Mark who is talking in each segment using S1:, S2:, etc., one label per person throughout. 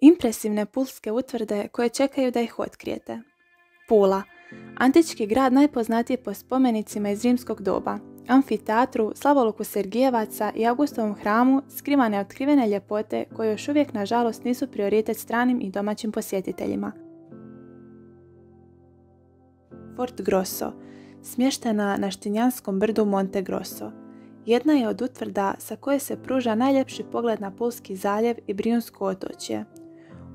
S1: Impresivne pulske utvrde koje čekaju da ih otkrijete. Pula. Antički grad najpoznatiji po spomenicima iz rimskog doba, amfiteatru, slavoluku Sergijevaca i Augustovom hramu skriva neotkrivene ljepote koje još uvijek nažalost nisu prioritet stranim i domaćim posjetiteljima. Fort Grosso, smještena na štinjanskom brdu Monte Grosso. Jedna je od utvrda sa koje se pruža najljepši pogled na Pulski zaljev i Brijunsko otočje.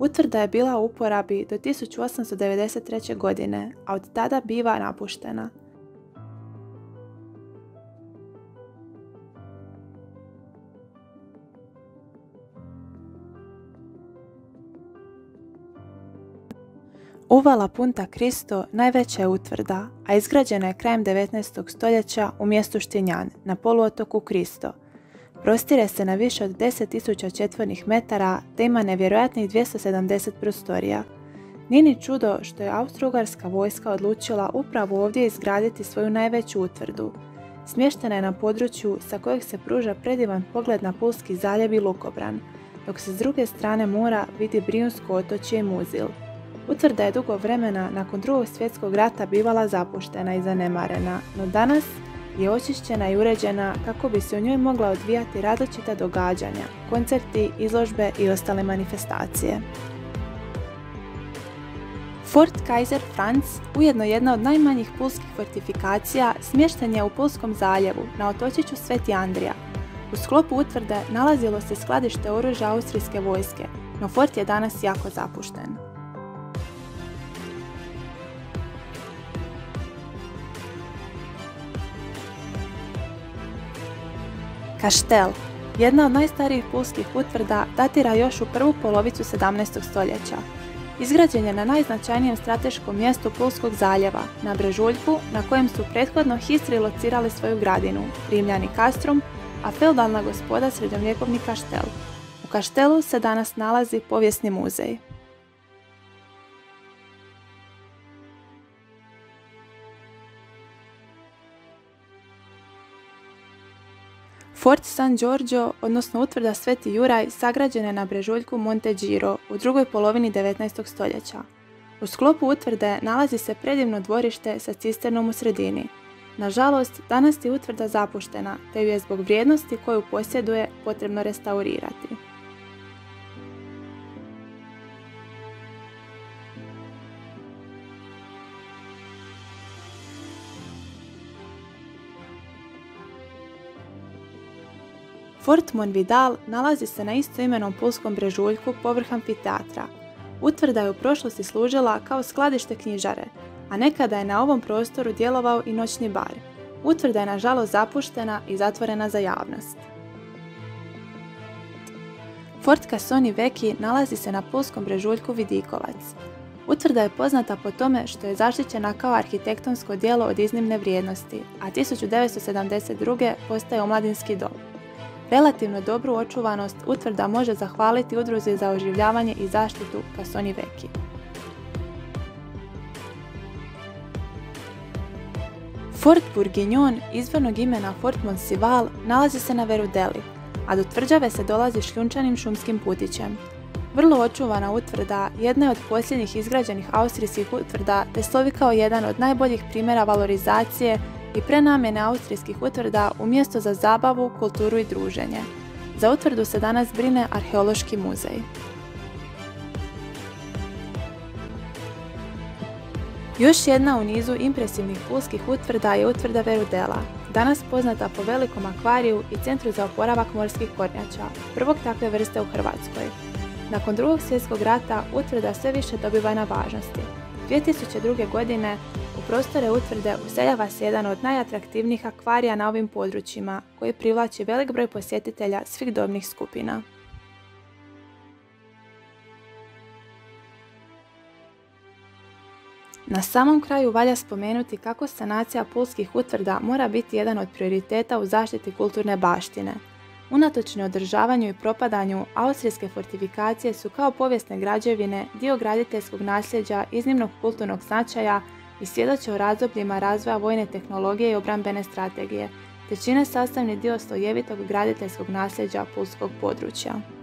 S1: Utvrda je bila u uporabi do 1893. godine, a od tada biva napuštena. Uvala Punta Cristo najveća je utvrda, a izgrađena je krajem 19. stoljeća u mjestu Štinjan na poluotoku Kristo. Prostire se na više od 10.000 četvornih metara te ima nevjerojatnih 270 prostorija. Nije ni čudo što je austrougarska vojska odlučila upravo ovdje izgraditi svoju najveću utvrdu. Smještena je na području sa kojeg se pruža predivan pogled na Pulski zaljev i Lukobran, dok se s druge strane mora vidi Brijunsko otočje i Muzil. Utvrda je dugo vremena nakon drugog svjetskog rata bivala zapuštena i zanemarena, no danas je očišćena i uređena kako bi se u njoj mogla odvijati različita događanja, koncerti, izložbe i ostale manifestacije. Fort Kaiser Franz, ujedno jedna od najmanjih pulskih fortifikacija, smješten je u Pulskom zaljevu na otočiću Sveti Andrija. U sklopu utvrde nalazilo se skladište oružja austrijske vojske, no fort je danas jako zapušten. Kaštel, jedna od najstarijih pulskih utvrda, datira još u prvu polovicu 17. stoljeća. Izgrađen je na najznačajnijem strateškom mjestu Pulskog zaljeva, na Brežuljku, na kojem su prethodno Histri locirali svoju gradinu, Rimljani Kastrum, a feudalna gospoda srednjovjekovni kaštel. U kaštelu se danas nalazi povijesni muzej. Fort San Giorgio, odnosno utvrda Sveti Juraj, sagrađena je na brežuljku Monte Giro u drugoj polovini 19. stoljeća. U sklopu utvrde nalazi se predivno dvorište sa cisternom u sredini. Nažalost, danas je utvrda zapuštena, te ju je zbog vrijednosti koju posjeduje potrebno restaurirati. Fort Monvidal nalazi se na istoimenom pulskom brežuljku povrh amfiteatra. Utvrda je u prošlosti služila kao skladište knjižare, a nekada je na ovom prostoru djelovao i noćni bar. Utvrda je nažalost zapuštena i zatvorena za javnost. Fort Casoni Veki nalazi se na pulskom brežuljku Vidikovac. Utvrda je poznata po tome što je zaštićena kao arhitektonsko djelo od iznimne vrijednosti, a 1972. postaje omladinski dom. Relativno dobru očuvanost utvrda može zahvaliti udruzi za oživljavanje i zaštitu Kasoni Veki. Fort Bourguignon, izvornog imena Fort Monsival, nalazi se na Verudeli, a do tvrđave se dolazi šljunčanim šumskim putićem. Vrlo očuvana utvrda jedna je od posljednjih izgrađenih austrijskih utvrda te slovi kao jedan od najboljih primjera valorizacije i prenamjene austrijskih utvrda u mjesto za zabavu, kulturu i druženje. Za utvrdu se danas brine arheološki muzej. Još jedna u nizu impresivnih pulskih utvrda je utvrda Verudela, danas poznata po velikom akvariju i centru za oporavak morskih kornjača, prvog takve vrste u Hrvatskoj. Nakon drugog svjetskog rata utvrda sve više dobiva na važnosti. 2002. godine u prostore utvrde useljava se jedan od najatraktivnijih akvarija na ovim područjima, koji privlači velik broj posjetitelja svih dobnih skupina. Na samom kraju valja spomenuti kako sanacija pulskih utvrda mora biti jedan od prioriteta u zaštiti kulturne baštine. Unatoč neodržavanju i propadanju, austrijske fortifikacije su kao povijesne građevine dio graditeljskog nasljeđa iznimnog kulturnog značaja i svjedoče o razdobljima razvoja vojne tehnologije i obrambene strategije, te čine sastavni dio slojevitog graditeljskog nasljeđa pulskog područja.